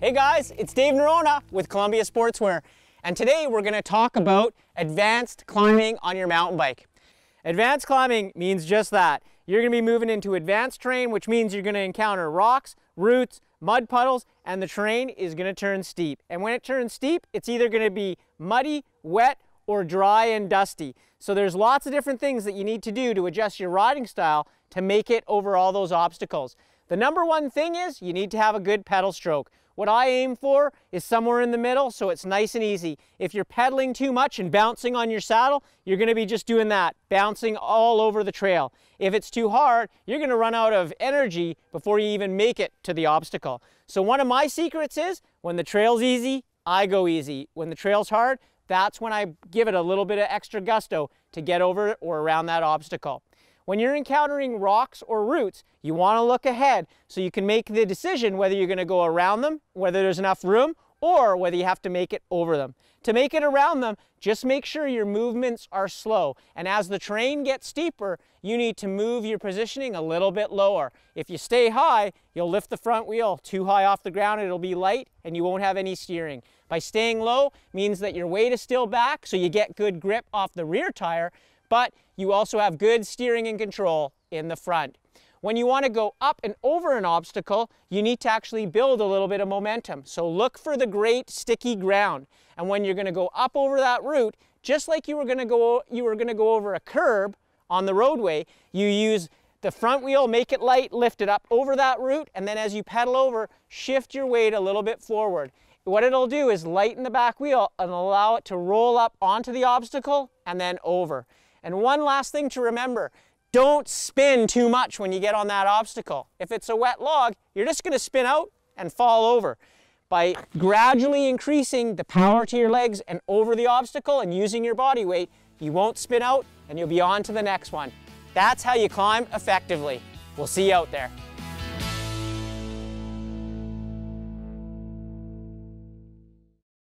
Hey guys, it's Dave Norona with Columbia Sportswear, and today we're going to talk about advanced climbing on your mountain bike. Advanced climbing means just that. You're going to be moving into advanced terrain, which means you're going to encounter rocks, roots, mud puddles, and the terrain is going to turn steep. And when it turns steep, it's either going to be muddy, wet, or dry and dusty. So there's lots of different things that you need to do to adjust your riding style to make it over all those obstacles. The number one thing is you need to have a good pedal stroke. What I aim for is somewhere in the middle so it's nice and easy. If you're pedaling too much and bouncing on your saddle, you're going to be just doing that, bouncing all over the trail. If it's too hard, you're going to run out of energy before you even make it to the obstacle. So one of my secrets is when the trail's easy, I go easy. When the trail's hard, that's when I give it a little bit of extra gusto to get over or around that obstacle. When you're encountering rocks or roots, you want to look ahead so you can make the decision whether you're going to go around them, whether there's enough room, or whether you have to make it over them. To make it around them, just make sure your movements are slow. And as the terrain gets steeper, you need to move your positioning a little bit lower. If you stay high, you'll lift the front wheel too high off the ground, it'll be light, and you won't have any steering. By staying low means that your weight is still back, so you get good grip off the rear tire, but you also have good steering and control in the front. When you want to go up and over an obstacle, you need to actually build a little bit of momentum. So look for the great sticky ground. And when you're going to go up over that root, just like you were going to go you were going to go over a curb on the roadway, you use the front wheel, make it light, lift it up over that root, and then as you pedal over, shift your weight a little bit forward. What it'll do is lighten the back wheel and allow it to roll up onto the obstacle and then over. And one last thing to remember, don't spin too much when you get on that obstacle. If it's a wet log, you're just gonna spin out and fall over. By gradually increasing the power to your legs and over the obstacle and using your body weight, you won't spin out and you'll be on to the next one. That's how you climb effectively. We'll see you out there.